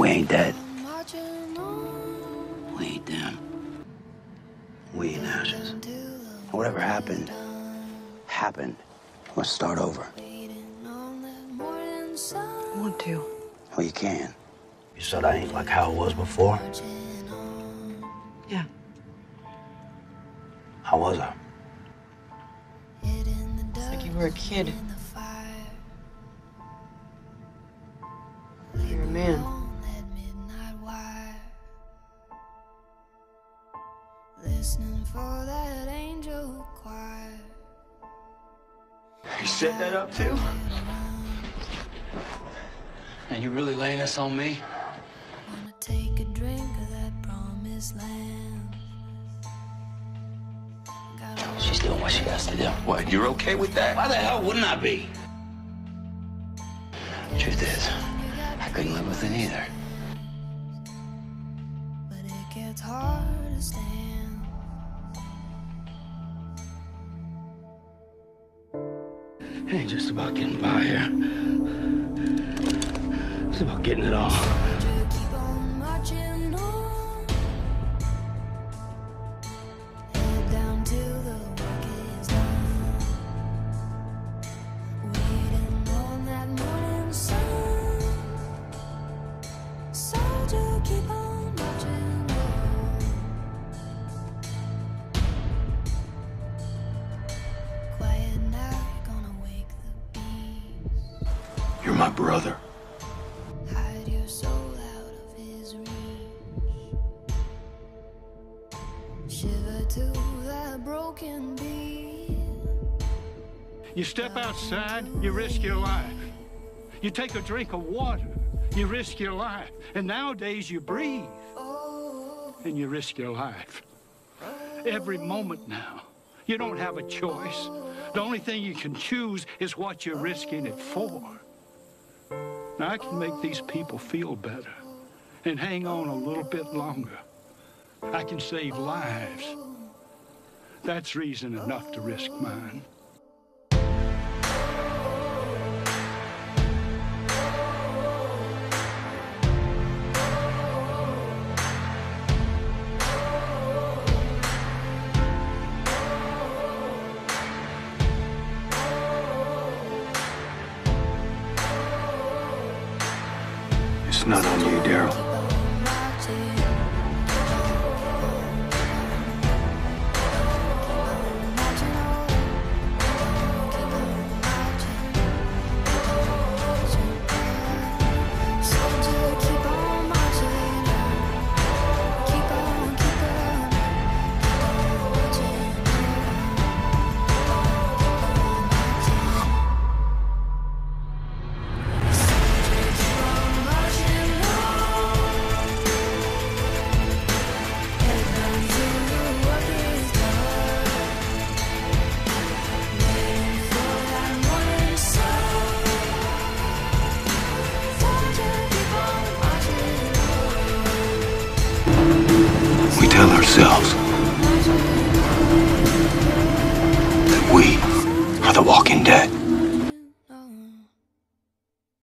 We ain't dead. We ain't them. We ain't ashes. Whatever happened, happened. Let's start over. I want to. Well, you can. You said I ain't like how it was before. Yeah. How was I? It's like you were a kid. Listening for that angel choir. You set that up too? And you really laying this on me? Wanna take a drink of that promised land. She's doing what she has to do. What, you're okay with that? Why the hell wouldn't I be? Truth is, I couldn't live with it either. but it gets hard to stand. Ain't just about getting by here. It's about getting it. Just keep on that broken beat. You step outside, you risk your life. You take a drink of water, you risk your life. And nowadays you breathe and you risk your life. Every moment now. You don't have a choice. The only thing you can choose is what you're risking it for. Now, I can make these people feel better and hang on a little bit longer. I can save lives. That's reason enough to risk mine. It's not on you, Daryl. We